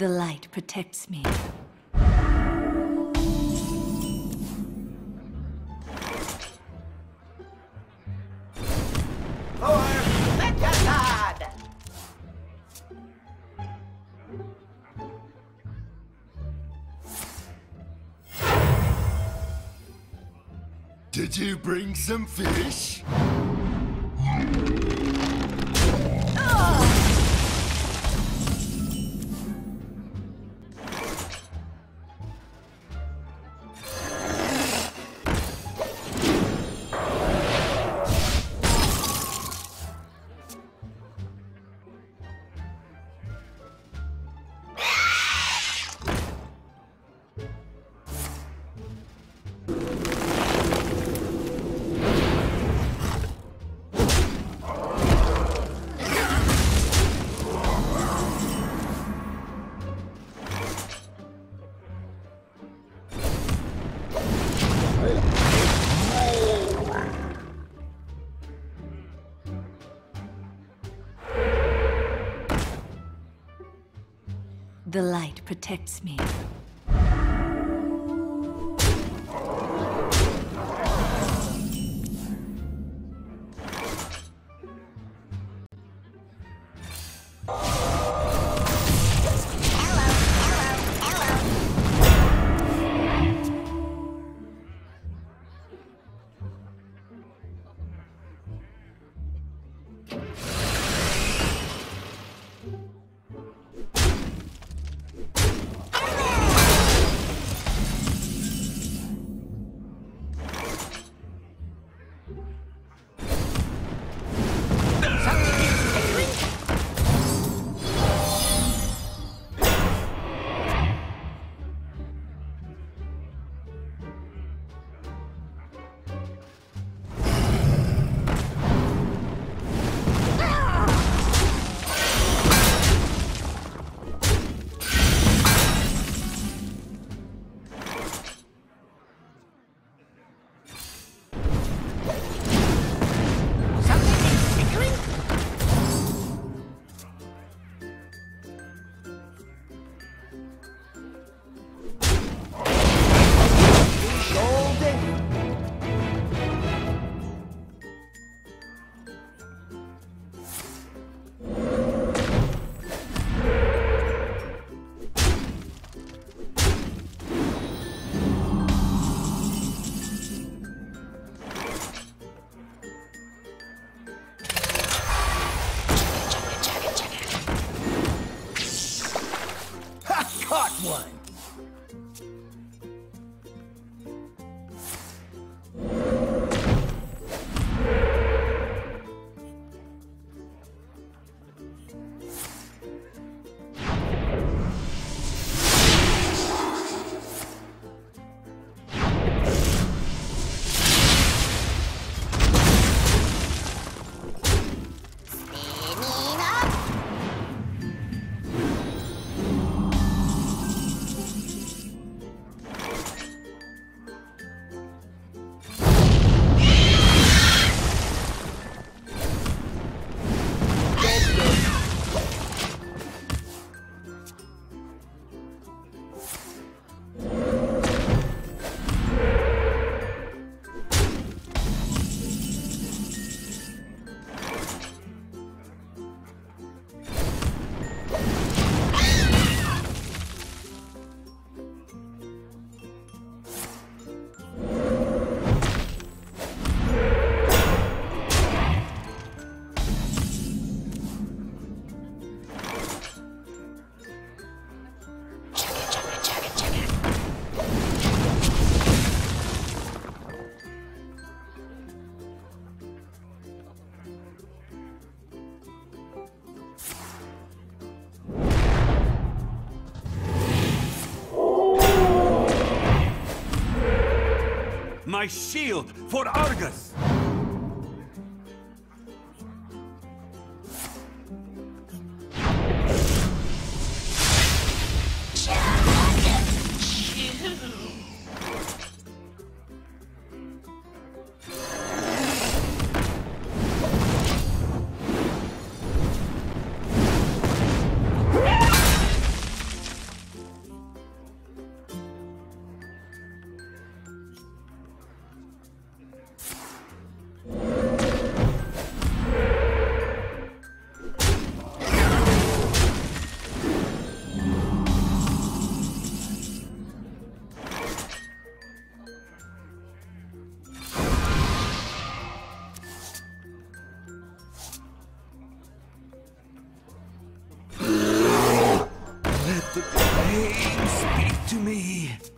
The light protects me. Did you bring some fish? Protects me. One! My shield for Argus! Speak to me.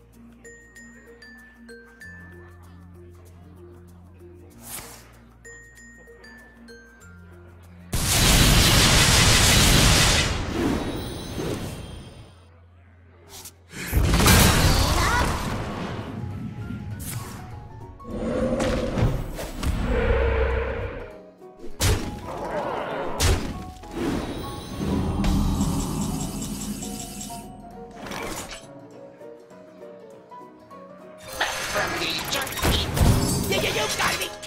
From the junkie. You, you, you kidding me!